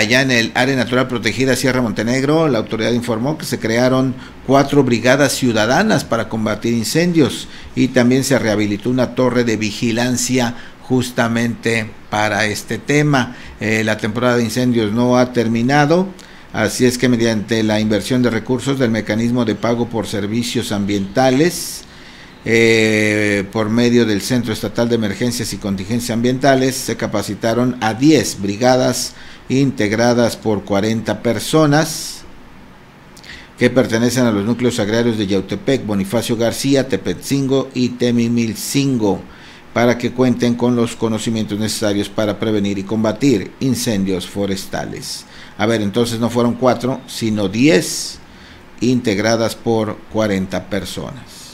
Allá en el área natural protegida Sierra Montenegro, la autoridad informó que se crearon cuatro brigadas ciudadanas para combatir incendios y también se rehabilitó una torre de vigilancia justamente para este tema. Eh, la temporada de incendios no ha terminado, así es que mediante la inversión de recursos del mecanismo de pago por servicios ambientales, eh, por medio del Centro Estatal de Emergencias y Contingencias Ambientales, se capacitaron a 10 brigadas integradas por 40 personas que pertenecen a los núcleos agrarios de Yautepec, Bonifacio García, Tepetzingo y Temimilcingo, para que cuenten con los conocimientos necesarios para prevenir y combatir incendios forestales. A ver, entonces no fueron cuatro, sino 10 integradas por 40 personas.